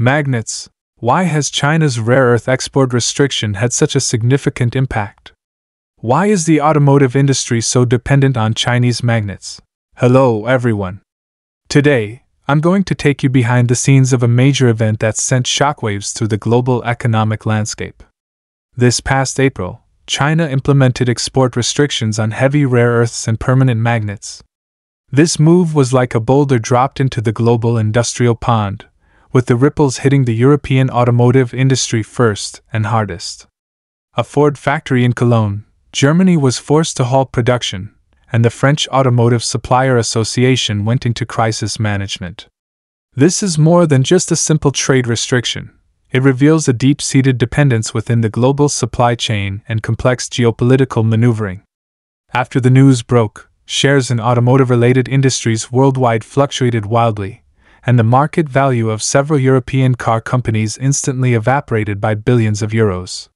Magnets. Why has China's rare earth export restriction had such a significant impact? Why is the automotive industry so dependent on Chinese magnets? Hello, everyone. Today, I'm going to take you behind the scenes of a major event that sent shockwaves through the global economic landscape. This past April, China implemented export restrictions on heavy rare earths and permanent magnets. This move was like a boulder dropped into the global industrial pond, with the ripples hitting the European automotive industry first and hardest. A Ford factory in Cologne, Germany was forced to halt production, and the French Automotive Supplier Association went into crisis management. This is more than just a simple trade restriction it reveals a deep seated dependence within the global supply chain and complex geopolitical maneuvering. After the news broke, shares in automotive related industries worldwide fluctuated wildly, and the market value of several European car companies instantly evaporated by billions of euros.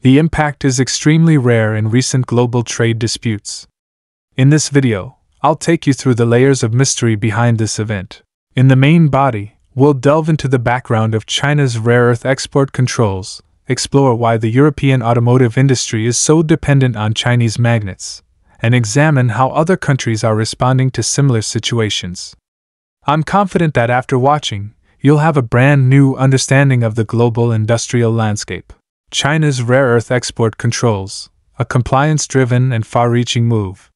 The impact is extremely rare in recent global trade disputes. In this video, I'll take you through the layers of mystery behind this event. In the main body, We'll delve into the background of China's rare earth export controls, explore why the European automotive industry is so dependent on Chinese magnets, and examine how other countries are responding to similar situations. I'm confident that after watching, you'll have a brand new understanding of the global industrial landscape. China's rare earth export controls, a compliance driven and far reaching move.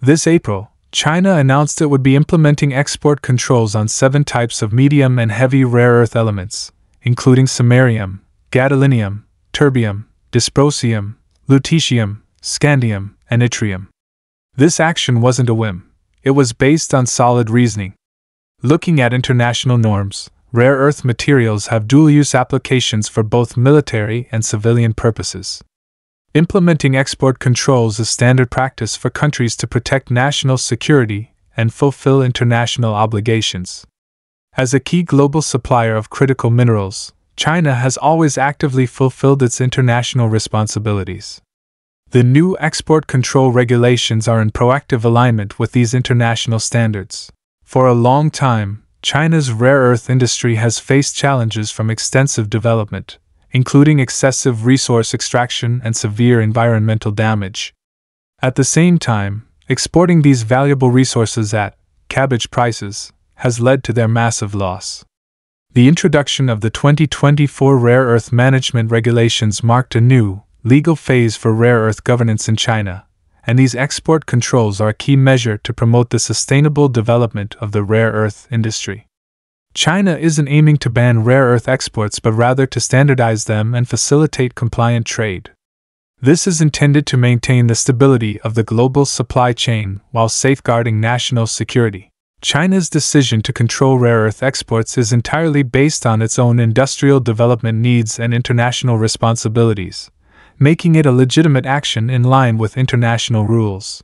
This April, China announced it would be implementing export controls on seven types of medium and heavy rare earth elements, including samarium, gadolinium, terbium, dysprosium, lutetium, scandium, and yttrium. This action wasn't a whim, it was based on solid reasoning. Looking at international norms, rare earth materials have dual use applications for both military and civilian purposes. Implementing export controls is standard practice for countries to protect national security and fulfill international obligations. As a key global supplier of critical minerals, China has always actively fulfilled its international responsibilities. The new export control regulations are in proactive alignment with these international standards. For a long time, China's rare earth industry has faced challenges from extensive development, including excessive resource extraction and severe environmental damage. At the same time, exporting these valuable resources at cabbage prices has led to their massive loss. The introduction of the 2024 Rare Earth Management Regulations marked a new, legal phase for rare earth governance in China, and these export controls are a key measure to promote the sustainable development of the rare earth industry. China isn't aiming to ban rare earth exports but rather to standardize them and facilitate compliant trade. This is intended to maintain the stability of the global supply chain while safeguarding national security. China's decision to control rare earth exports is entirely based on its own industrial development needs and international responsibilities, making it a legitimate action in line with international rules.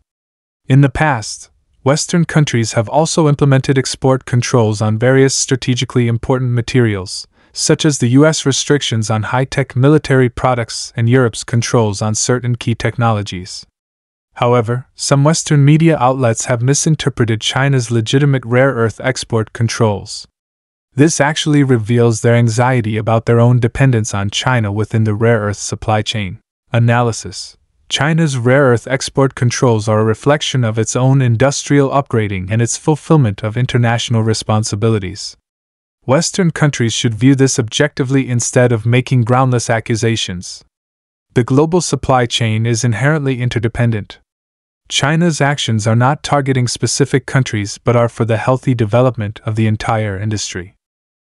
In the past, Western countries have also implemented export controls on various strategically important materials, such as the US restrictions on high tech military products and Europe's controls on certain key technologies. However, some Western media outlets have misinterpreted China's legitimate rare earth export controls. This actually reveals their anxiety about their own dependence on China within the rare earth supply chain. Analysis China's rare earth export controls are a reflection of its own industrial upgrading and its fulfillment of international responsibilities. Western countries should view this objectively instead of making groundless accusations. The global supply chain is inherently interdependent. China's actions are not targeting specific countries but are for the healthy development of the entire industry.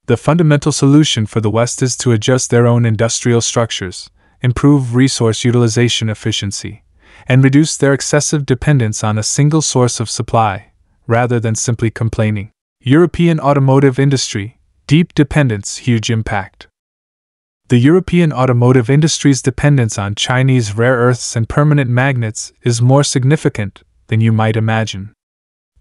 The fundamental solution for the West is to adjust their own industrial structures, improve resource utilization efficiency, and reduce their excessive dependence on a single source of supply, rather than simply complaining. European automotive industry, deep dependence, huge impact. The European automotive industry's dependence on Chinese rare earths and permanent magnets is more significant than you might imagine.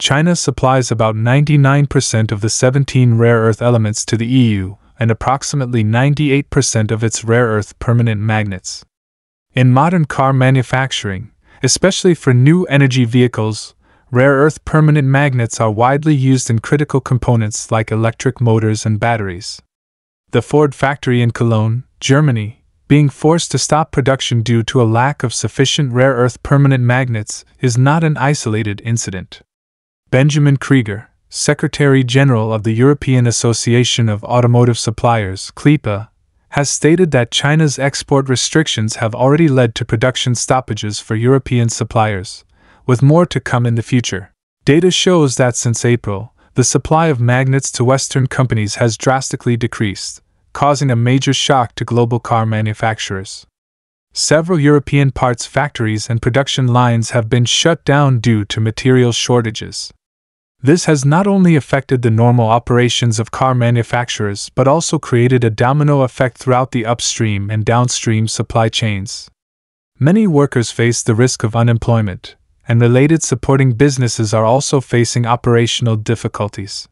China supplies about 99% of the 17 rare earth elements to the EU, and approximately 98% of its rare earth permanent magnets. In modern car manufacturing, especially for new energy vehicles, rare earth permanent magnets are widely used in critical components like electric motors and batteries. The Ford factory in Cologne, Germany, being forced to stop production due to a lack of sufficient rare earth permanent magnets, is not an isolated incident. Benjamin Krieger, Secretary General of the European Association of Automotive Suppliers, CLEPA, has stated that China's export restrictions have already led to production stoppages for European suppliers, with more to come in the future. Data shows that since April, the supply of magnets to Western companies has drastically decreased, causing a major shock to global car manufacturers. Several European parts factories and production lines have been shut down due to material shortages. This has not only affected the normal operations of car manufacturers but also created a domino effect throughout the upstream and downstream supply chains. Many workers face the risk of unemployment, and related supporting businesses are also facing operational difficulties.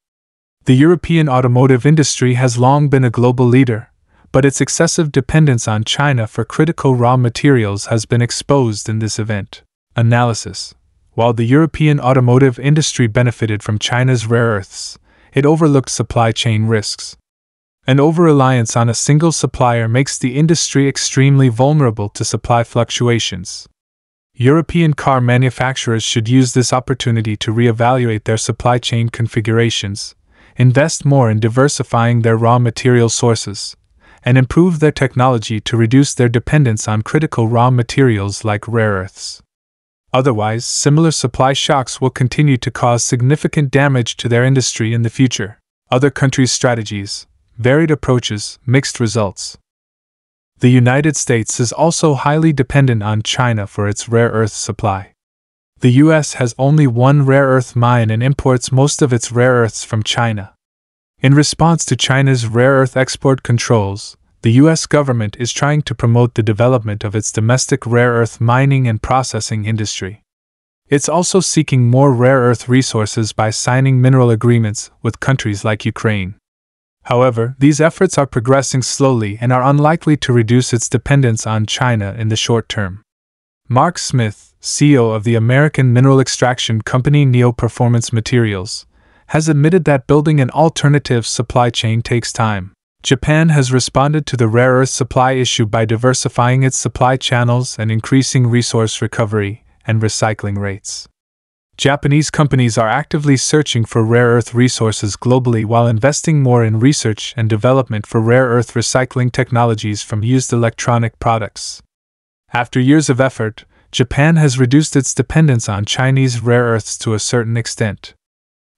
The European automotive industry has long been a global leader, but its excessive dependence on China for critical raw materials has been exposed in this event. Analysis while the European automotive industry benefited from China's rare earths, it overlooked supply chain risks. An over reliance on a single supplier makes the industry extremely vulnerable to supply fluctuations. European car manufacturers should use this opportunity to reevaluate their supply chain configurations, invest more in diversifying their raw material sources, and improve their technology to reduce their dependence on critical raw materials like rare earths. Otherwise, similar supply shocks will continue to cause significant damage to their industry in the future. Other countries' strategies, varied approaches, mixed results. The United States is also highly dependent on China for its rare earth supply. The US has only one rare earth mine and imports most of its rare earths from China. In response to China's rare earth export controls, the US government is trying to promote the development of its domestic rare earth mining and processing industry. It's also seeking more rare earth resources by signing mineral agreements with countries like Ukraine. However, these efforts are progressing slowly and are unlikely to reduce its dependence on China in the short term. Mark Smith, CEO of the American mineral extraction company Neo Performance Materials, has admitted that building an alternative supply chain takes time. Japan has responded to the rare earth supply issue by diversifying its supply channels and increasing resource recovery and recycling rates. Japanese companies are actively searching for rare earth resources globally while investing more in research and development for rare earth recycling technologies from used electronic products. After years of effort, Japan has reduced its dependence on Chinese rare earths to a certain extent.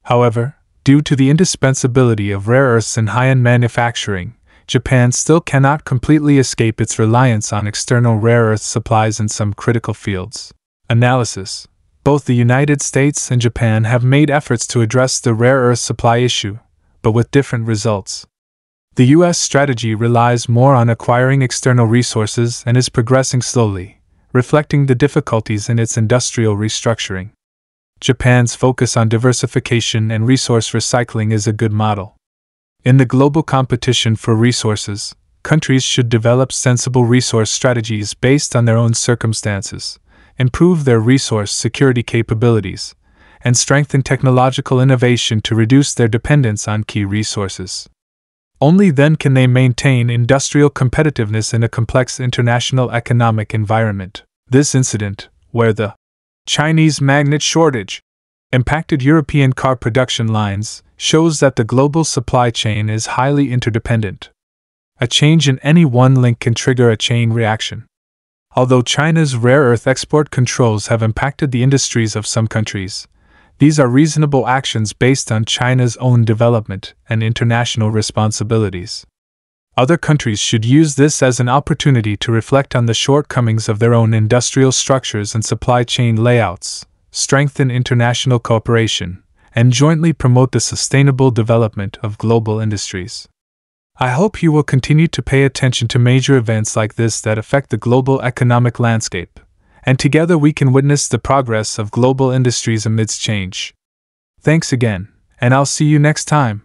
However, Due to the indispensability of rare earths in high end manufacturing, Japan still cannot completely escape its reliance on external rare earth supplies in some critical fields. Analysis Both the United States and Japan have made efforts to address the rare earth supply issue, but with different results. The U.S. strategy relies more on acquiring external resources and is progressing slowly, reflecting the difficulties in its industrial restructuring. Japan's focus on diversification and resource recycling is a good model. In the global competition for resources, countries should develop sensible resource strategies based on their own circumstances, improve their resource security capabilities, and strengthen technological innovation to reduce their dependence on key resources. Only then can they maintain industrial competitiveness in a complex international economic environment. This incident, where the Chinese magnet shortage impacted European car production lines shows that the global supply chain is highly interdependent. A change in any one link can trigger a chain reaction. Although China's rare earth export controls have impacted the industries of some countries, these are reasonable actions based on China's own development and international responsibilities. Other countries should use this as an opportunity to reflect on the shortcomings of their own industrial structures and supply chain layouts, strengthen international cooperation, and jointly promote the sustainable development of global industries. I hope you will continue to pay attention to major events like this that affect the global economic landscape, and together we can witness the progress of global industries amidst change. Thanks again, and I'll see you next time.